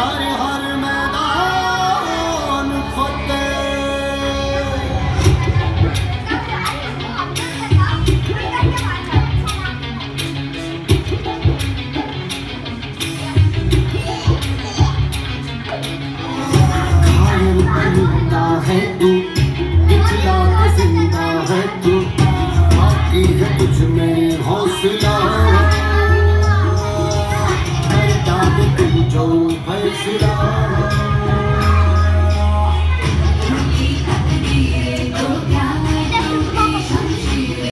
Hare Hare Então vai